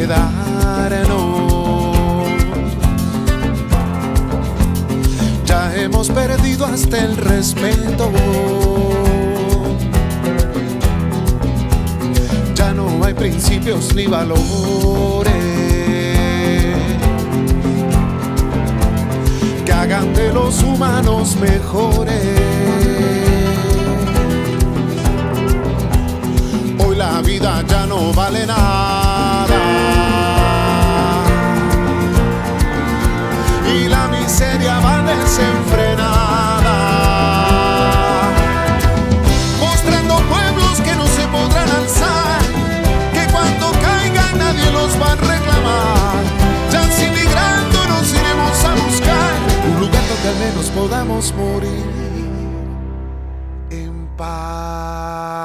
quedarnos. Ya hemos perdido hasta el respeto. Ya no hay principios ni valores que hagan de los humanos mejores. Hoy la vida ya no vale nada. Miseria va desenfrenada. Mostrando pueblos que no se podrán alzar. Que cuando caigan nadie los va a reclamar. Ya sin migrando nos iremos a buscar un lugar donde al menos podamos morir en paz.